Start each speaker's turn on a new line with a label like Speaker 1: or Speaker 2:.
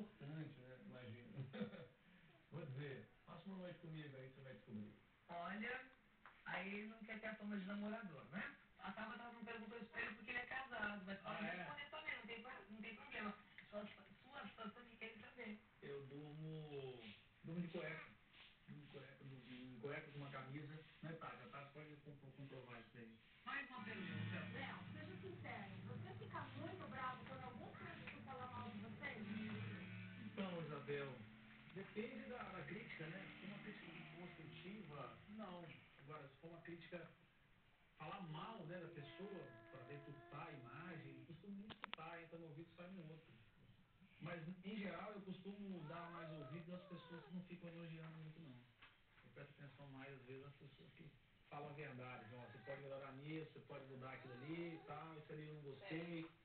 Speaker 1: importante, né? Imagina. Vou dizer, passa uma noite comigo aí, você vai descobrir.
Speaker 2: Olha, aí ele não quer ter a fama de namorador, né? A Tabata não perguntou isso pra ele porque ele é casado, mas pode
Speaker 1: Ah, é?
Speaker 2: responder também, não tem, não tem problema. Sua, sua situação que quer saber.
Speaker 3: Eu durmo. durmo de cueca. Durmo de cueca, durmo de cueca com uma camisa. Não Isabel, depende da, da crítica, né? Se for uma crítica construtiva, não. Agora, se for uma crítica falar mal né, da pessoa, para deturpar a imagem, costumo escutar, entra no ouvido e sai no outro. Mas, em geral, eu costumo dar mais ouvido às pessoas que não ficam elogiando muito, não. Eu presto atenção mais, às vezes, às pessoas que falam a verdade. Ó, você pode melhorar nisso, você pode mudar aquilo ali e tal, isso ali eu não gostei.